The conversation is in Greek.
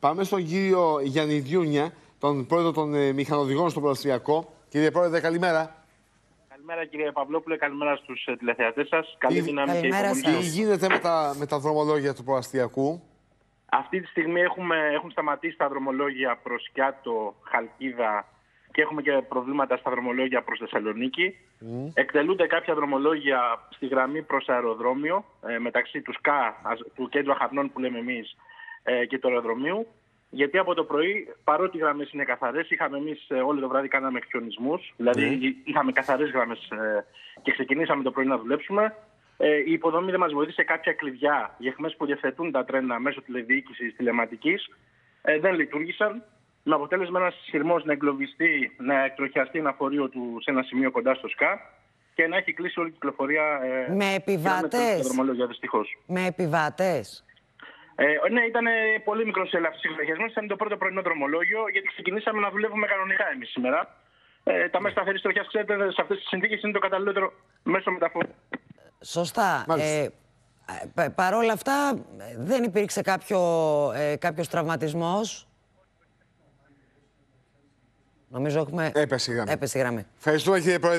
Πάμε στον κύριο Γιάννη Διούνια, τον πρόεδρο των ε, μηχανοδηγών στο Προαστριακό. Κύριε Πρόεδρε, καλημέρα. Καλημέρα κύριε Παυλόπουλε, καλημέρα στους ε, τηλεθεατές σας. Καλή Τι- δύναμη και Καλημέρα υπομονή. Τι σας. γίνεται με τα, με τα δρομολόγια του Προαστριακού; Αυτή τη στιγμή έχουμε, έχουν σταματήσει τα δρομολόγια προς Κιάτο, Χαλκίδα και έχουμε και προβλήματα στα δρομολόγια προς Θεσσαλονίκη. Εκτελούνται κάποια δρομολόγια στη γραμμή προς αεροδρόμιο ε, μεταξύ τους ΣΚΑ, ας- του κέντρου Αχαπνών που λέμε εμείς ε, και του αεροδρομίου. Γιατί από το πρωί, παρότι οι γραμμές είναι καθαρές, είχαμε εμείς όλο το βράδυ κάναμε χιονισμού. Δηλαδή είχαμε καθαρές γραμμές και ξεκινήσαμε το πρωί να δουλέψουμε. Ε, η υποδομή δεν μας βοήθησε. Κάποια κλειδιά για εχμές που διευθετούν τα τρένα μέσω τηλεδιοίκησης τηλεματικής ε, δεν λειτουργήσαν. Με αποτέλεσμα ένας σειρμός να εγκλωβιστεί, να εκτροχιαστεί ένα φορείο του σε ένα σημείο κοντά στο ΣΚΑ και να έχει κλείσει όλη η κυκλοφορία. Ε, Με και επιβάτες; να με τα δρομολόγια δυστυχώ. Με επιβάτες. Ε, ναι, ήταν ε, πολύ μικρός ελαφρυσιασμό. Ήταν το πρώτο πρωινό δρομολόγιο, γιατί ξεκινήσαμε να δουλεύουμε κανονικά εμείς σήμερα. Ε, τα μέσα σταθερής τροχιάς, ξέρετε, σε αυτές τις συνθήκες είναι το καταλληλότερο μέσο μεταφοράς. Σωστά. Μάλιστα. Ε, πα- παρόλα αυτά, ε, δεν υπήρξε κάποιο, ε, κάποιος τραυματισμός; Νομίζω έχουμε... Έπεσε η γραμμή. Έπεσε η γραμμή. Ευχαριστούμε κύριε Πρόεδρε.